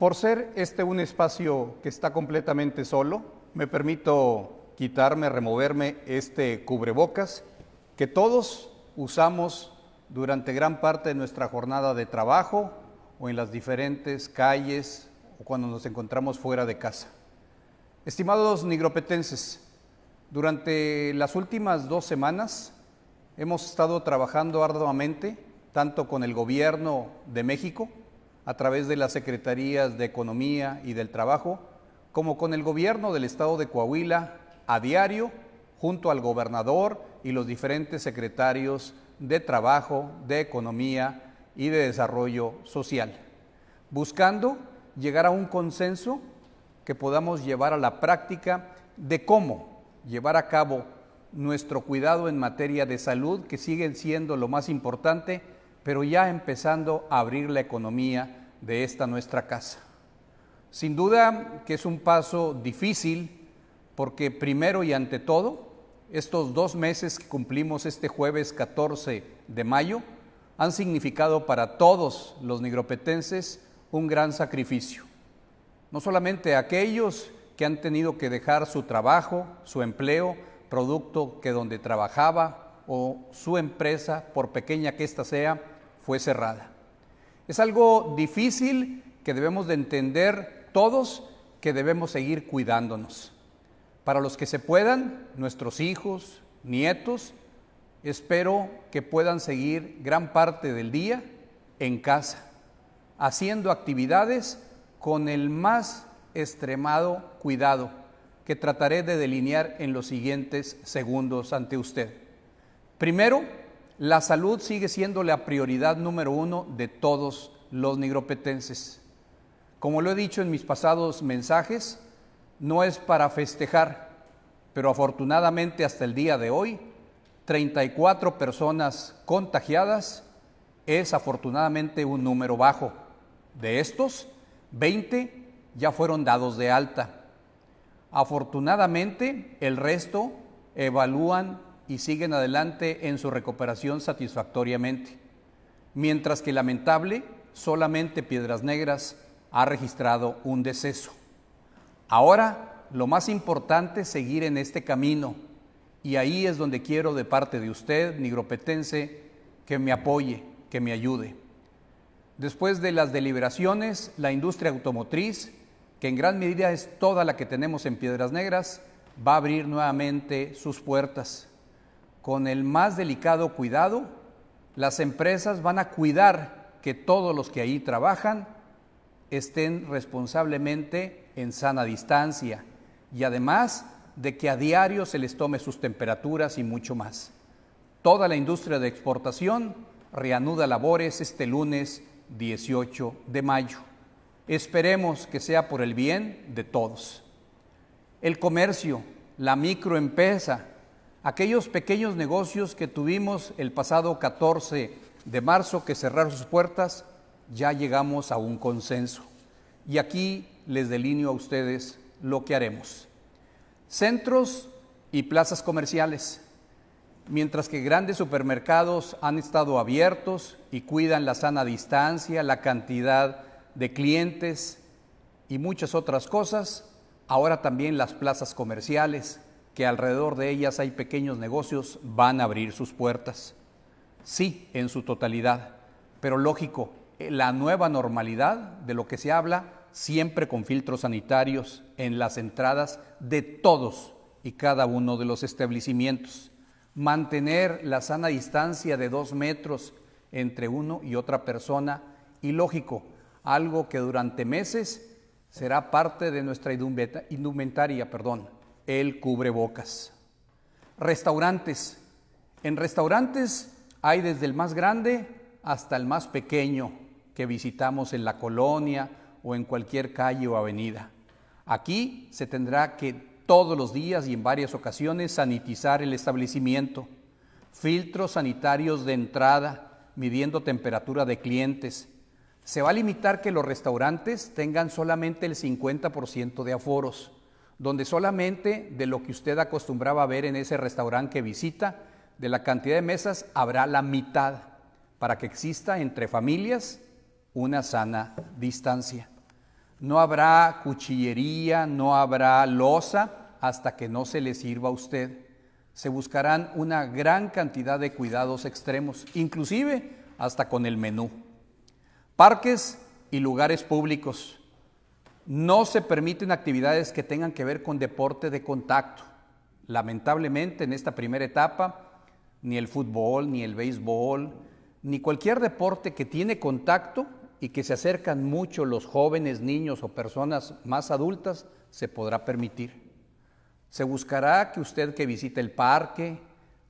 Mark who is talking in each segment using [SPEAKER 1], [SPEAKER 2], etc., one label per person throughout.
[SPEAKER 1] Por ser este un espacio que está completamente solo, me permito quitarme, removerme este cubrebocas que todos usamos durante gran parte de nuestra jornada de trabajo o en las diferentes calles o cuando nos encontramos fuera de casa. Estimados nigropetenses, durante las últimas dos semanas hemos estado trabajando arduamente, tanto con el gobierno de México, a través de las Secretarías de Economía y del Trabajo, como con el gobierno del estado de Coahuila, a diario, junto al gobernador y los diferentes secretarios de Trabajo, de Economía y de Desarrollo Social, buscando llegar a un consenso que podamos llevar a la práctica de cómo llevar a cabo nuestro cuidado en materia de salud, que sigue siendo lo más importante, pero ya empezando a abrir la economía de esta nuestra casa. Sin duda que es un paso difícil, porque primero y ante todo, estos dos meses que cumplimos este jueves 14 de mayo han significado para todos los nigropetenses un gran sacrificio. No solamente aquellos que han tenido que dejar su trabajo, su empleo, producto que donde trabajaba o su empresa, por pequeña que ésta sea, fue cerrada. Es algo difícil que debemos de entender todos que debemos seguir cuidándonos. Para los que se puedan, nuestros hijos, nietos, espero que puedan seguir gran parte del día en casa, haciendo actividades con el más extremado cuidado que trataré de delinear en los siguientes segundos ante usted. Primero, la salud sigue siendo la prioridad número uno de todos los nigropetenses. Como lo he dicho en mis pasados mensajes, no es para festejar, pero afortunadamente hasta el día de hoy, 34 personas contagiadas es afortunadamente un número bajo. De estos, 20 ya fueron dados de alta. Afortunadamente, el resto evalúan y siguen adelante en su recuperación satisfactoriamente, mientras que lamentable, solamente Piedras Negras ha registrado un deceso. Ahora, lo más importante es seguir en este camino, y ahí es donde quiero de parte de usted, nigropetense, que me apoye, que me ayude. Después de las deliberaciones, la industria automotriz, que en gran medida es toda la que tenemos en Piedras Negras, va a abrir nuevamente sus puertas. Con el más delicado cuidado, las empresas van a cuidar que todos los que ahí trabajan estén responsablemente en sana distancia y además de que a diario se les tome sus temperaturas y mucho más. Toda la industria de exportación reanuda labores este lunes 18 de mayo. Esperemos que sea por el bien de todos. El comercio, la microempresa, aquellos pequeños negocios que tuvimos el pasado 14 de marzo que cerraron sus puertas, ya llegamos a un consenso. Y aquí les delineo a ustedes lo que haremos. Centros y plazas comerciales. Mientras que grandes supermercados han estado abiertos y cuidan la sana distancia, la cantidad de clientes y muchas otras cosas, ahora también las plazas comerciales, que alrededor de ellas hay pequeños negocios, van a abrir sus puertas. Sí, en su totalidad, pero lógico, la nueva normalidad de lo que se habla, siempre con filtros sanitarios en las entradas de todos y cada uno de los establecimientos. Mantener la sana distancia de dos metros entre uno y otra persona y lógico, algo que durante meses será parte de nuestra indumentaria, perdón, el cubrebocas. Restaurantes. En restaurantes hay desde el más grande hasta el más pequeño que visitamos en la colonia o en cualquier calle o avenida. Aquí se tendrá que todos los días y en varias ocasiones sanitizar el establecimiento, filtros sanitarios de entrada, midiendo temperatura de clientes. Se va a limitar que los restaurantes tengan solamente el 50% de aforos donde solamente de lo que usted acostumbraba a ver en ese restaurante que visita, de la cantidad de mesas, habrá la mitad para que exista entre familias una sana distancia. No habrá cuchillería, no habrá losa hasta que no se le sirva a usted. Se buscarán una gran cantidad de cuidados extremos, inclusive hasta con el menú. Parques y lugares públicos. No se permiten actividades que tengan que ver con deporte de contacto. Lamentablemente en esta primera etapa, ni el fútbol, ni el béisbol, ni cualquier deporte que tiene contacto y que se acercan mucho los jóvenes, niños o personas más adultas, se podrá permitir. Se buscará que usted que visite el parque,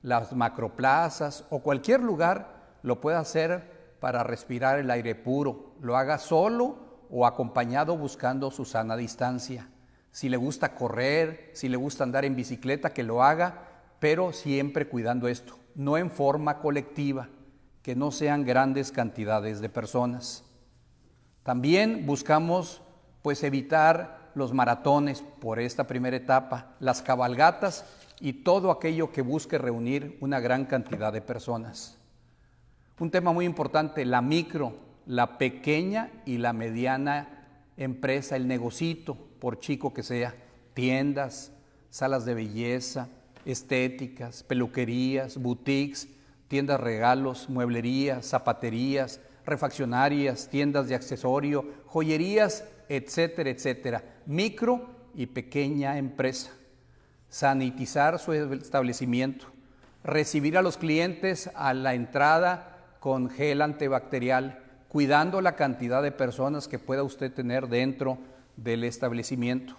[SPEAKER 1] las macroplazas o cualquier lugar lo pueda hacer para respirar el aire puro. Lo haga solo o acompañado buscando su sana distancia. Si le gusta correr, si le gusta andar en bicicleta, que lo haga, pero siempre cuidando esto, no en forma colectiva, que no sean grandes cantidades de personas. También buscamos pues evitar los maratones por esta primera etapa, las cabalgatas y todo aquello que busque reunir una gran cantidad de personas. Un tema muy importante, la micro, la pequeña y la mediana empresa, el negocito, por chico que sea, tiendas, salas de belleza, estéticas, peluquerías, boutiques, tiendas regalos, mueblerías, zapaterías, refaccionarias, tiendas de accesorio, joyerías, etcétera, etcétera. Micro y pequeña empresa. Sanitizar su establecimiento. Recibir a los clientes a la entrada con gel antibacterial, cuidando la cantidad de personas que pueda usted tener dentro del establecimiento.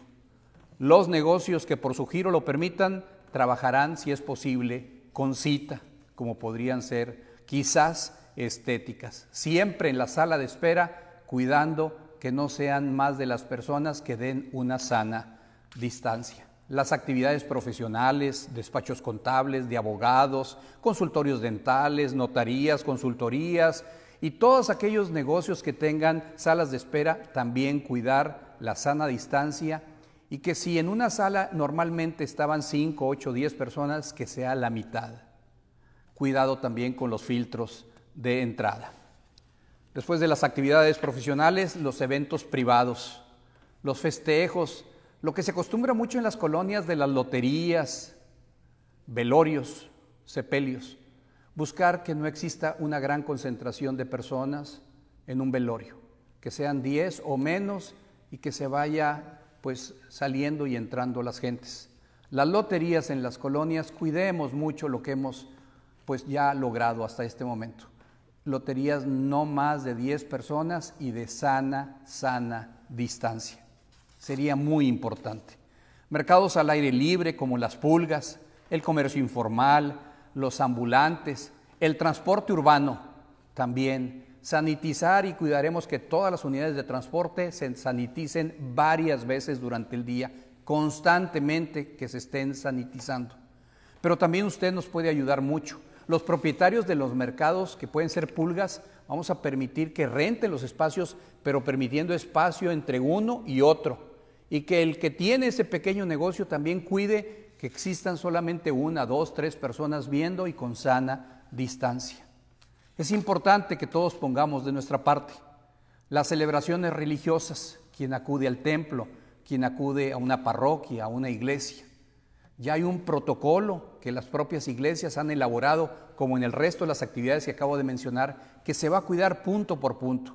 [SPEAKER 1] Los negocios que por su giro lo permitan trabajarán, si es posible, con cita, como podrían ser quizás estéticas, siempre en la sala de espera, cuidando que no sean más de las personas que den una sana distancia. Las actividades profesionales, despachos contables, de abogados, consultorios dentales, notarías, consultorías y todos aquellos negocios que tengan salas de espera, también cuidar la sana distancia y que si en una sala normalmente estaban 5, 8, 10 personas, que sea la mitad. Cuidado también con los filtros de entrada. Después de las actividades profesionales, los eventos privados, los festejos, lo que se acostumbra mucho en las colonias de las loterías, velorios, sepelios, buscar que no exista una gran concentración de personas en un velorio, que sean 10 o menos y que se vaya pues saliendo y entrando las gentes. Las loterías en las colonias, cuidemos mucho lo que hemos pues ya logrado hasta este momento loterías no más de 10 personas y de sana, sana distancia. Sería muy importante. Mercados al aire libre como las pulgas, el comercio informal, los ambulantes, el transporte urbano también. Sanitizar y cuidaremos que todas las unidades de transporte se saniticen varias veces durante el día, constantemente que se estén sanitizando. Pero también usted nos puede ayudar mucho los propietarios de los mercados, que pueden ser pulgas, vamos a permitir que renten los espacios, pero permitiendo espacio entre uno y otro. Y que el que tiene ese pequeño negocio también cuide que existan solamente una, dos, tres personas viendo y con sana distancia. Es importante que todos pongamos de nuestra parte. Las celebraciones religiosas, quien acude al templo, quien acude a una parroquia, a una iglesia. Ya hay un protocolo que las propias iglesias han elaborado, como en el resto de las actividades que acabo de mencionar, que se va a cuidar punto por punto.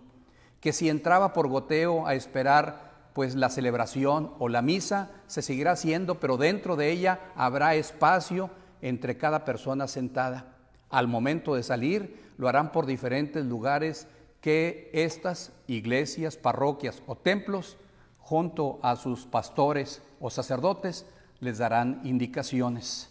[SPEAKER 1] Que si entraba por goteo a esperar pues la celebración o la misa, se seguirá haciendo, pero dentro de ella habrá espacio entre cada persona sentada. Al momento de salir, lo harán por diferentes lugares que estas iglesias, parroquias o templos, junto a sus pastores o sacerdotes, les darán indicaciones.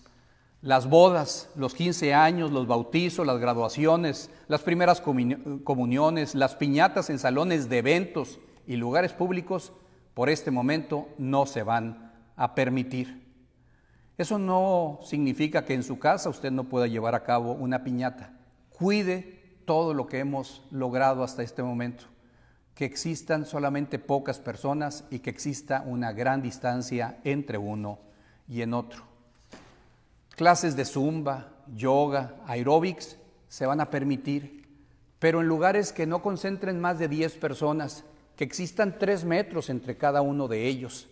[SPEAKER 1] Las bodas, los 15 años, los bautizos, las graduaciones, las primeras comuniones, las piñatas en salones de eventos y lugares públicos, por este momento no se van a permitir. Eso no significa que en su casa usted no pueda llevar a cabo una piñata. Cuide todo lo que hemos logrado hasta este momento. Que existan solamente pocas personas y que exista una gran distancia entre uno y en otro. Clases de zumba, yoga, aeróbics se van a permitir, pero en lugares que no concentren más de 10 personas que existan tres metros entre cada uno de ellos.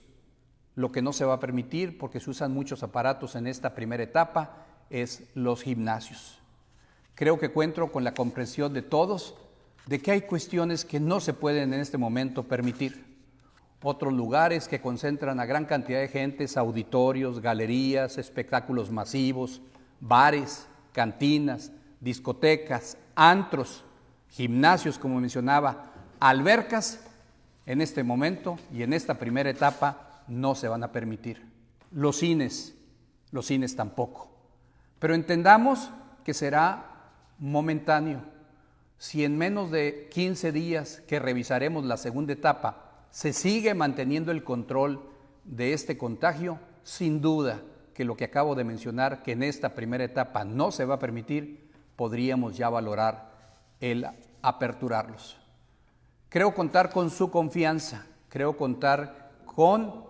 [SPEAKER 1] Lo que no se va a permitir, porque se usan muchos aparatos en esta primera etapa, es los gimnasios. Creo que cuento con la comprensión de todos de que hay cuestiones que no se pueden en este momento permitir. Otros lugares que concentran a gran cantidad de gentes, auditorios, galerías, espectáculos masivos, bares, cantinas, discotecas, antros, gimnasios, como mencionaba, albercas, en este momento y en esta primera etapa no se van a permitir. Los cines, los cines tampoco. Pero entendamos que será momentáneo. Si en menos de 15 días que revisaremos la segunda etapa se sigue manteniendo el control de este contagio, sin duda que lo que acabo de mencionar, que en esta primera etapa no se va a permitir, podríamos ya valorar el aperturarlos. Creo contar con su confianza, creo contar con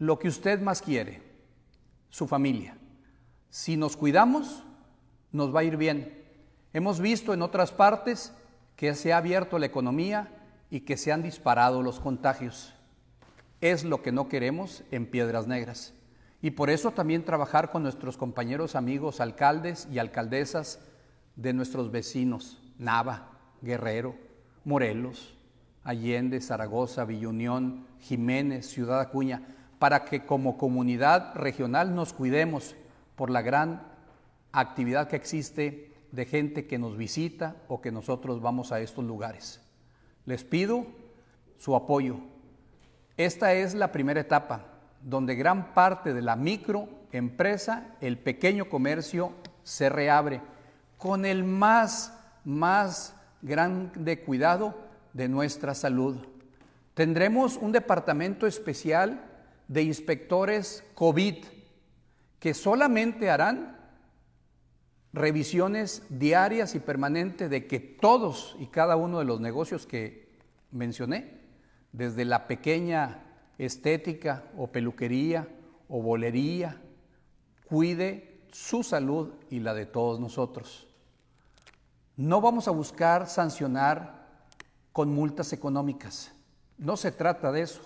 [SPEAKER 1] lo que usted más quiere, su familia. Si nos cuidamos, nos va a ir bien. Hemos visto en otras partes que se ha abierto la economía y que se han disparado los contagios. Es lo que no queremos en Piedras Negras. Y por eso también trabajar con nuestros compañeros amigos alcaldes y alcaldesas de nuestros vecinos, Nava, Guerrero, Morelos, Allende, Zaragoza, Villunión, Jiménez, Ciudad Acuña, para que como comunidad regional nos cuidemos por la gran actividad que existe de gente que nos visita o que nosotros vamos a estos lugares. Les pido su apoyo. Esta es la primera etapa, donde gran parte de la microempresa, el pequeño comercio, se reabre con el más, más grande cuidado de nuestra salud. Tendremos un departamento especial de inspectores COVID que solamente harán revisiones diarias y permanentes de que todos y cada uno de los negocios que mencioné, desde la pequeña estética o peluquería o bolería, cuide su salud y la de todos nosotros. No vamos a buscar sancionar con multas económicas. No se trata de eso.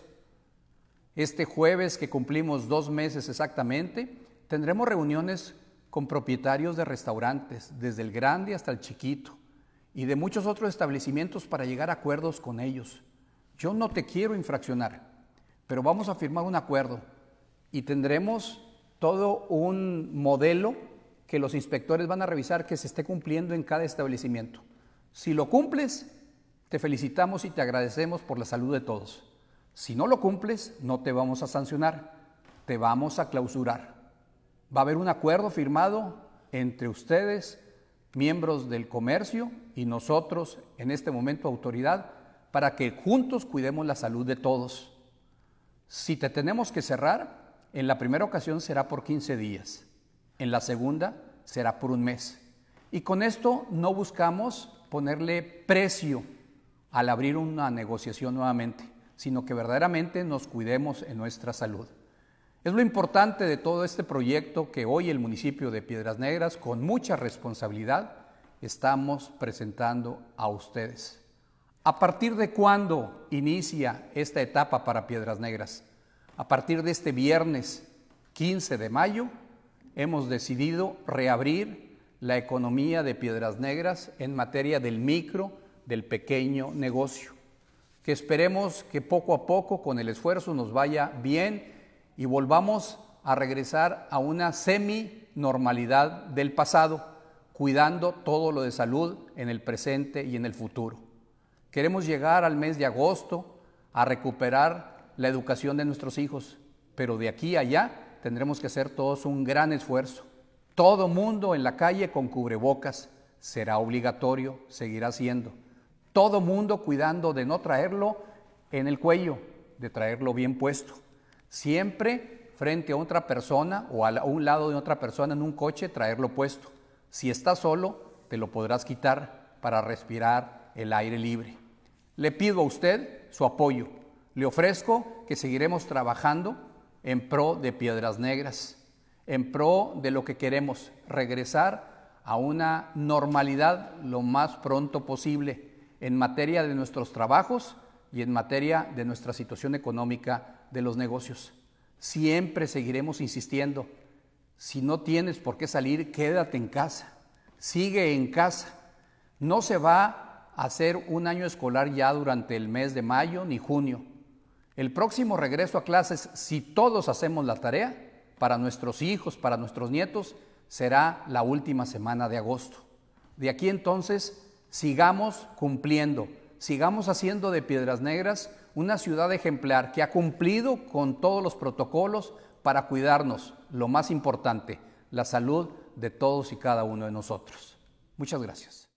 [SPEAKER 1] Este jueves que cumplimos dos meses exactamente, tendremos reuniones con propietarios de restaurantes, desde el grande hasta el chiquito, y de muchos otros establecimientos para llegar a acuerdos con ellos. Yo no te quiero infraccionar, pero vamos a firmar un acuerdo y tendremos todo un modelo que los inspectores van a revisar que se esté cumpliendo en cada establecimiento. Si lo cumples, te felicitamos y te agradecemos por la salud de todos. Si no lo cumples, no te vamos a sancionar, te vamos a clausurar. Va a haber un acuerdo firmado entre ustedes, miembros del comercio, y nosotros, en este momento autoridad, para que juntos cuidemos la salud de todos. Si te tenemos que cerrar, en la primera ocasión será por 15 días, en la segunda será por un mes. Y con esto no buscamos ponerle precio al abrir una negociación nuevamente, sino que verdaderamente nos cuidemos en nuestra salud. Es lo importante de todo este proyecto que hoy el municipio de Piedras Negras, con mucha responsabilidad, estamos presentando a ustedes. ¿A partir de cuándo inicia esta etapa para Piedras Negras? A partir de este viernes 15 de mayo hemos decidido reabrir la economía de Piedras Negras en materia del micro, del pequeño negocio, que esperemos que poco a poco con el esfuerzo nos vaya bien y volvamos a regresar a una semi-normalidad del pasado, cuidando todo lo de salud en el presente y en el futuro. Queremos llegar al mes de agosto a recuperar la educación de nuestros hijos, pero de aquí a allá tendremos que hacer todos un gran esfuerzo. Todo mundo en la calle con cubrebocas será obligatorio, seguirá siendo. Todo mundo cuidando de no traerlo en el cuello, de traerlo bien puesto. Siempre frente a otra persona o a un lado de otra persona en un coche, traerlo puesto. Si estás solo, te lo podrás quitar para respirar el aire libre. Le pido a usted su apoyo. Le ofrezco que seguiremos trabajando en pro de Piedras Negras, en pro de lo que queremos, regresar a una normalidad lo más pronto posible en materia de nuestros trabajos y en materia de nuestra situación económica de los negocios. Siempre seguiremos insistiendo. Si no tienes por qué salir, quédate en casa. Sigue en casa. No se va a hacer un año escolar ya durante el mes de mayo ni junio. El próximo regreso a clases, si todos hacemos la tarea, para nuestros hijos, para nuestros nietos, será la última semana de agosto. De aquí entonces, sigamos cumpliendo, sigamos haciendo de Piedras Negras una ciudad ejemplar que ha cumplido con todos los protocolos para cuidarnos, lo más importante, la salud de todos y cada uno de nosotros. Muchas gracias.